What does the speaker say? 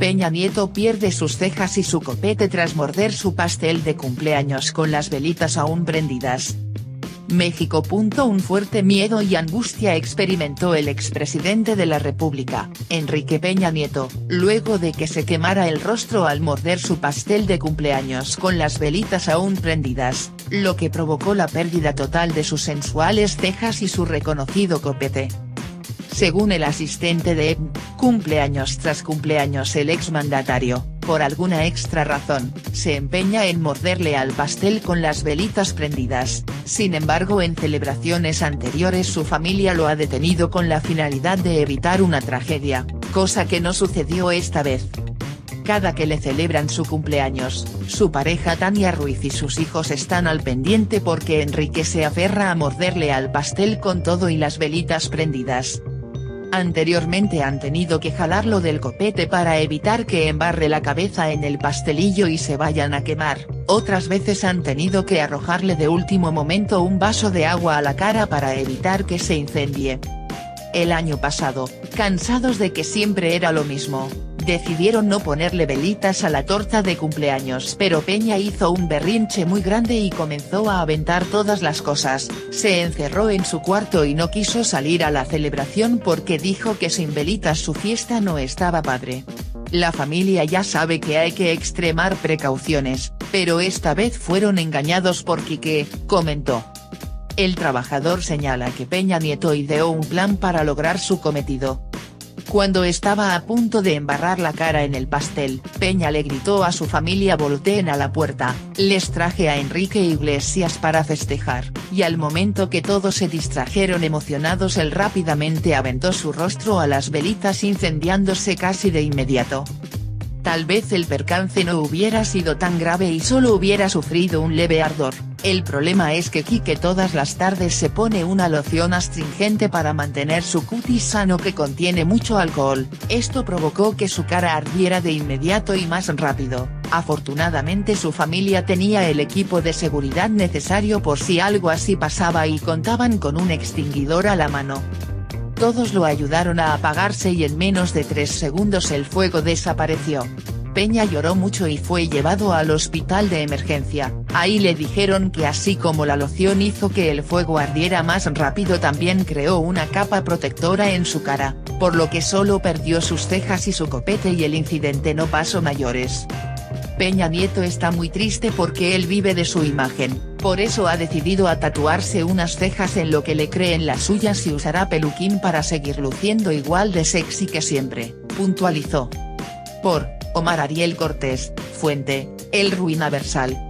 Peña Nieto pierde sus cejas y su copete tras morder su pastel de cumpleaños con las velitas aún prendidas. México. Un fuerte miedo y angustia experimentó el expresidente de la República, Enrique Peña Nieto, luego de que se quemara el rostro al morder su pastel de cumpleaños con las velitas aún prendidas, lo que provocó la pérdida total de sus sensuales cejas y su reconocido copete. Según el asistente de cumpleaños tras cumpleaños el exmandatario, por alguna extra razón, se empeña en morderle al pastel con las velitas prendidas, sin embargo en celebraciones anteriores su familia lo ha detenido con la finalidad de evitar una tragedia, cosa que no sucedió esta vez. Cada que le celebran su cumpleaños, su pareja Tania Ruiz y sus hijos están al pendiente porque Enrique se aferra a morderle al pastel con todo y las velitas prendidas, Anteriormente han tenido que jalarlo del copete para evitar que embarre la cabeza en el pastelillo y se vayan a quemar, otras veces han tenido que arrojarle de último momento un vaso de agua a la cara para evitar que se incendie. El año pasado, cansados de que siempre era lo mismo, decidieron no ponerle velitas a la torta de cumpleaños pero Peña hizo un berrinche muy grande y comenzó a aventar todas las cosas, se encerró en su cuarto y no quiso salir a la celebración porque dijo que sin velitas su fiesta no estaba padre. La familia ya sabe que hay que extremar precauciones, pero esta vez fueron engañados por Quique, comentó. El trabajador señala que Peña Nieto ideó un plan para lograr su cometido, cuando estaba a punto de embarrar la cara en el pastel, Peña le gritó a su familia volteen a la puerta, les traje a Enrique Iglesias para festejar, y al momento que todos se distrajeron emocionados él rápidamente aventó su rostro a las velitas incendiándose casi de inmediato. Tal vez el percance no hubiera sido tan grave y solo hubiera sufrido un leve ardor, el problema es que Kike todas las tardes se pone una loción astringente para mantener su cutis sano que contiene mucho alcohol, esto provocó que su cara ardiera de inmediato y más rápido, afortunadamente su familia tenía el equipo de seguridad necesario por si algo así pasaba y contaban con un extinguidor a la mano. Todos lo ayudaron a apagarse y en menos de tres segundos el fuego desapareció. Peña lloró mucho y fue llevado al hospital de emergencia, ahí le dijeron que así como la loción hizo que el fuego ardiera más rápido también creó una capa protectora en su cara, por lo que solo perdió sus cejas y su copete y el incidente no pasó mayores. Peña Nieto está muy triste porque él vive de su imagen, por eso ha decidido a tatuarse unas cejas en lo que le creen las suyas y usará peluquín para seguir luciendo igual de sexy que siempre, puntualizó. Por, Omar Ariel Cortés, fuente, El Ruina Versal.